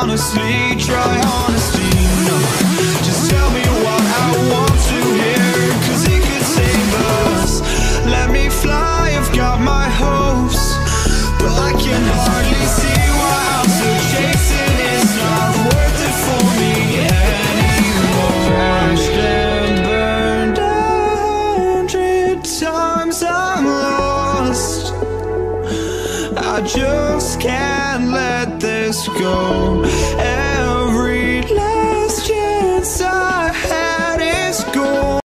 honestly, try honesty. No. Just tell me what I want to hear Cause it could save us. Let me fly, I've got my hopes But I can hardly see why I'm still chasing. It's not worth it for me anymore. Crashed and burned a hundred times I'm lost. I just can't let let this go.